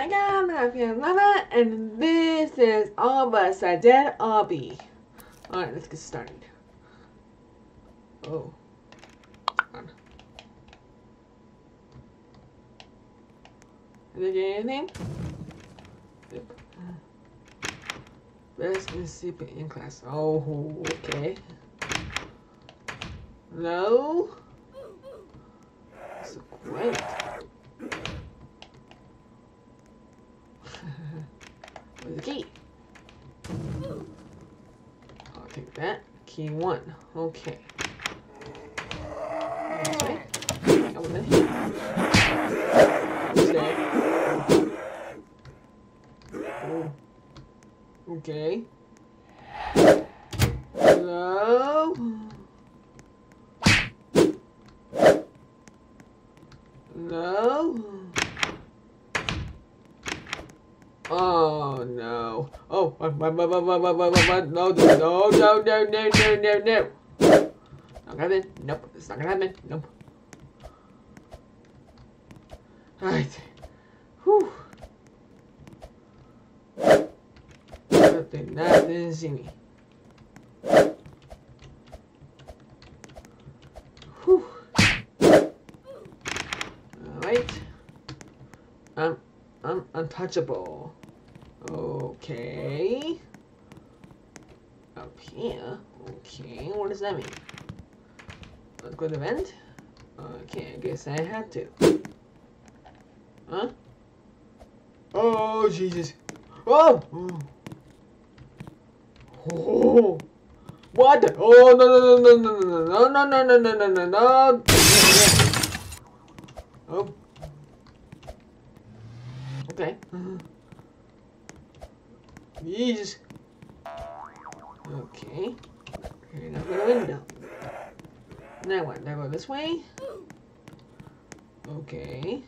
Hi guys, I'm Fiona Mama, and this is All Are Dead Obby. Alright, let's get started. Oh. Did I get anything? Best Mississippi in class. Oh, okay. No. That's great. that. Key one. Okay. Okay. Okay. What, what, what, what, what, what, what, what? No, no, no, no, no, no, no, no. Not gonna happen. Nope. It's not gonna happen. Nope. Alright. Whew. That thing that didn't see me. Whew. Alright. I'm, I'm untouchable. Okay. Up here. Okay, what does that mean? Let's go to the vent. Okay, I guess I had to. Huh? Oh, Jesus. Oh! Oh! What? Oh, no, no, no, no, no, no, no, no, no, no, no, no, no. Oh. Okay. Jesus. Okay. Go to the window. Now what? Now go this way? Okay.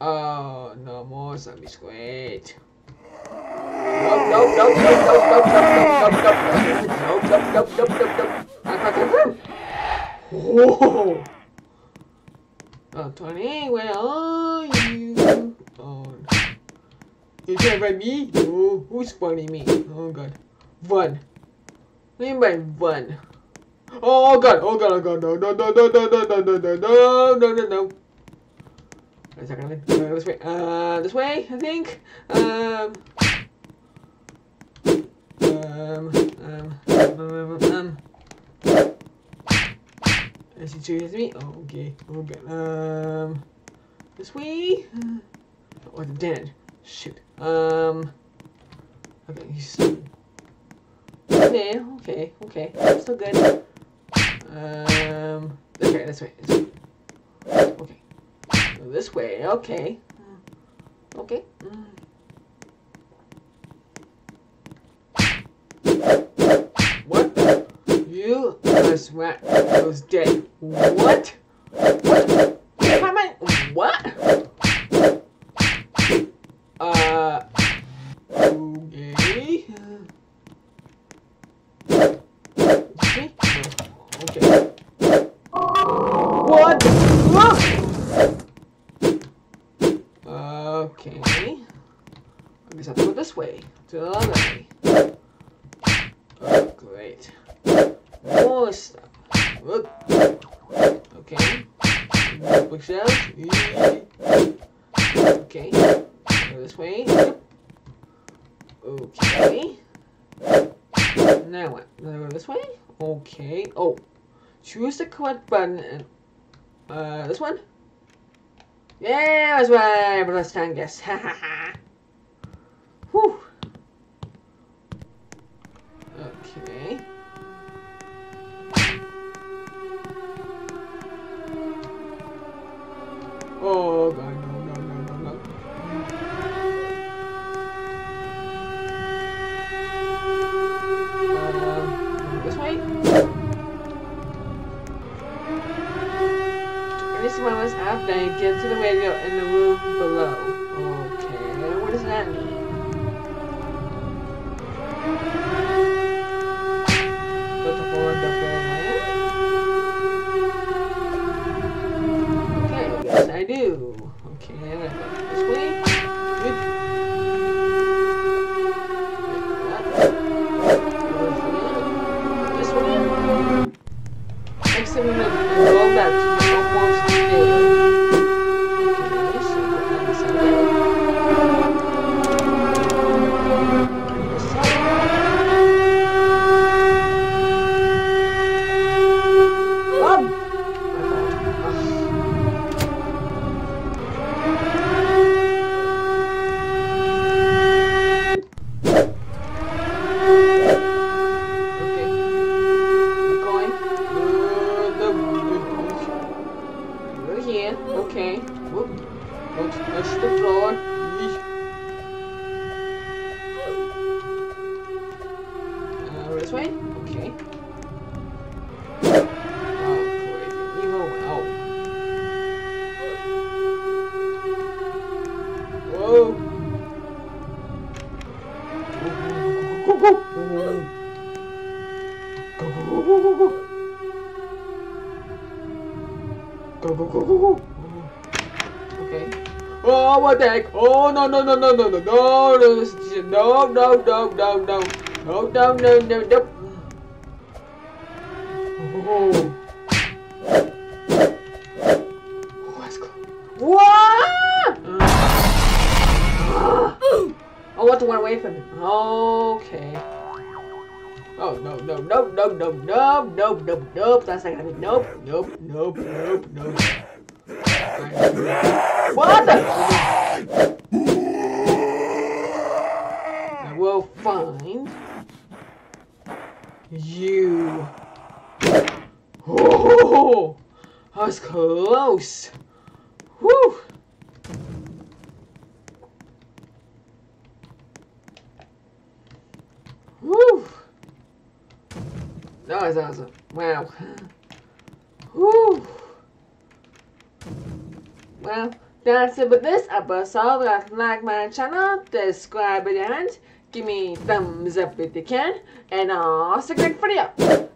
Oh, no more zombie squid. Nope, nope, nope, nope, nope, nope, nope, nope, nope, nope, nope, nope, nope, nope. I got the Whoa! Oh, Tony, where are you? Oh, you to find me? Oh, who's finding me? Oh god, do you mean by run? Oh god! Oh god! Oh god! No! No! No! No! No! No! No! No! No! No! No! No! No! Wait a second. Uh, this way. Uh, this way. I think. Um. Um. Um. Um. Um. Is he serious me? Oh, okay. Okay. Um. This way. Oh, they're dead. Shoot. Um. Okay. He's. Okay. Okay. Okay. Still good. Um. Way. This way. This way. Okay. Go This way. Okay. Okay. Mm. What? You was rat was dead. What? What? Okay. What? Look. Okay. I guess I have to go this way. To the other way. Oh, great. More stuff. Look. Okay. Bookshelves. Okay. Go this way. Okay. Now what? Now go this way? Okay. Oh. Choose the correct button and uh this one? Yeah, that's right. But last time guess. Ha ha ha. Whew. Okay. Up, get to the radio in the room below. Okay, what does that mean? go, go. Go, go, go, go, go. Go, go, go, go, go. Okay. Oh, what the heck? Oh, no, no, no, no, no, no, no, no, no, no, no, no, no, no, no, no, no, no. Oh. I to run away from him. Okay. Oh no no no no no no no no no that's not gonna be nope nope nope nope nope. What the? I will find you. Oh, that was close. Whew. Whew. That was awesome. Wow. Whew. Well, that's it with this episode. Like my channel, subscribe and give me thumbs up if you can, and you next video.